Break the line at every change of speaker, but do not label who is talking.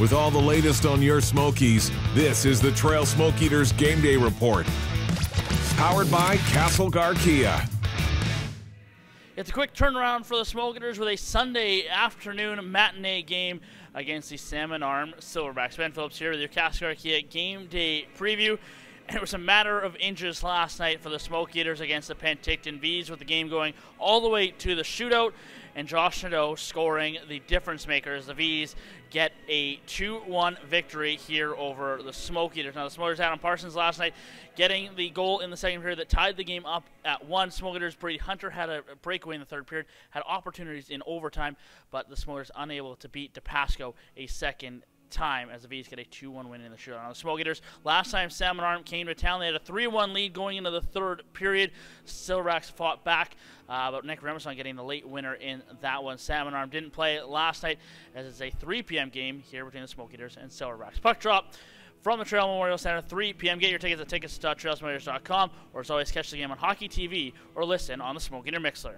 With all the latest on your Smokies, this is the Trail Smoke Eaters Game Day Report. Powered by Castlegar Kia.
It's a quick turnaround for the Smoke Eaters with a Sunday afternoon matinee game against the Salmon Arm Silverbacks. Ben Phillips here with your Castlegar Kia Game Day preview. And it was a matter of inches last night for the Smoke Eaters against the Penticton Vees, with the game going all the way to the shootout and Josh Nadeau scoring the difference makers. The Vees get a 2-1 victory here over the Smoke Eaters. Now the Smoke Eaters Adam Parsons last night getting the goal in the second period that tied the game up at one. Smoke Eaters Brady Hunter had a breakaway in the third period, had opportunities in overtime, but the Smoke Eaters unable to beat Di Pasquo a second time as the Vees get a 2-1 win in the shootout. The Smoke Eaters, last time Salmon Arm came to town, they had a 3-1 lead going into the third period. Silverbacks fought back, uh, but Nick Remerson getting the late winner in that one. Salmon Arm didn't play last night as it's a 3 p.m. game here between the Smoke Eaters and Silverbacks. Puck drop from the Trail Memorial Center, 3 p.m. Get your tickets at tickets.trailsmokeeaters.com or as always catch the game on Hockey TV or listen on the Smoke Eater Mixlr.